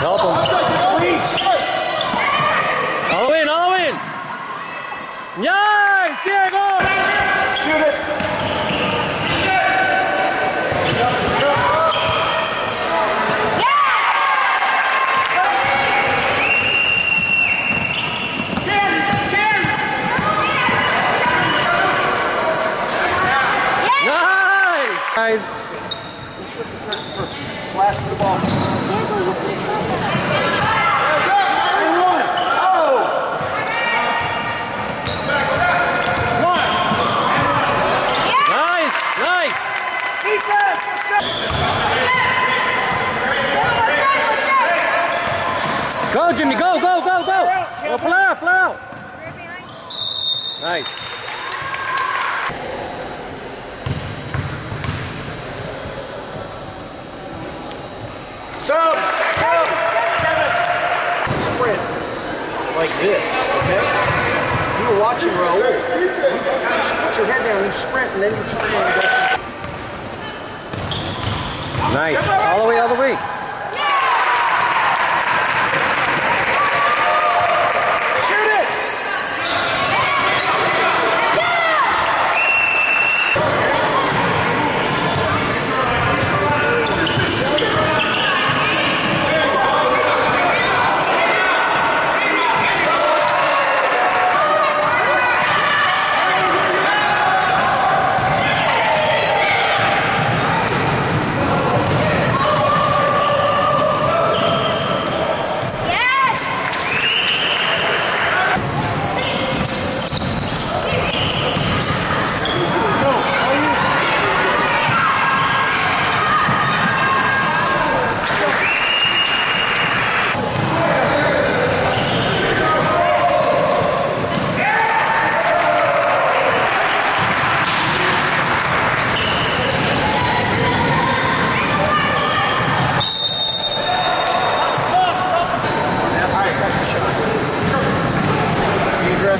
Help him. All in, all in. Nice, Diego! Shoot it. Guys, Flash the ball. Go, Jimmy, go, go, go, go. Go, out, flare out. Nice. Sub. Sub. Sprint. Like this, okay? You were watching Raul. You put your head down, you sprint, and then you turn and go. Nice. All the way, all the way.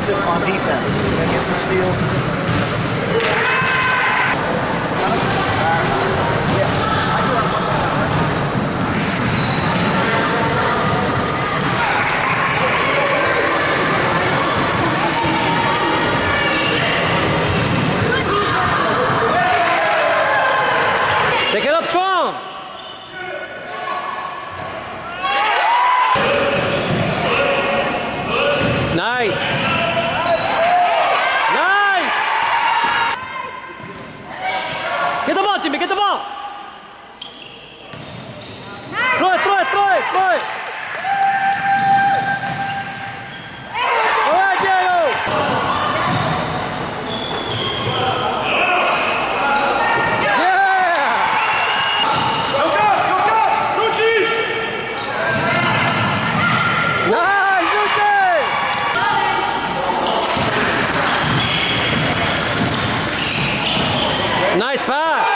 Aggressive on defense. You're get some steals. pass.